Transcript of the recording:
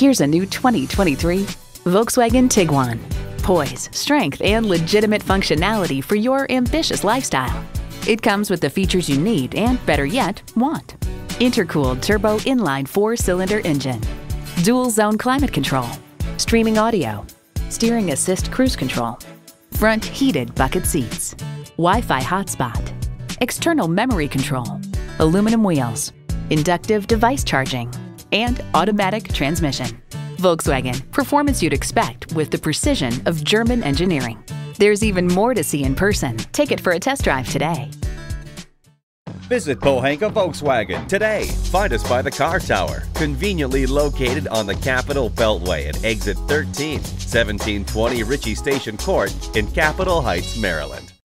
Here's a new 2023 Volkswagen Tiguan. Poise, strength, and legitimate functionality for your ambitious lifestyle. It comes with the features you need and, better yet, want. Intercooled turbo inline four cylinder engine, dual zone climate control, streaming audio, steering assist cruise control, front heated bucket seats, Wi Fi hotspot, external memory control, aluminum wheels, inductive device charging, and automatic transmission. Volkswagen, performance you'd expect with the precision of German engineering. There's even more to see in person. Take it for a test drive today. Visit Pohanka Volkswagen today. Find us by the car tower, conveniently located on the Capitol Beltway at exit 13, 1720 Ritchie Station Court in Capitol Heights, Maryland.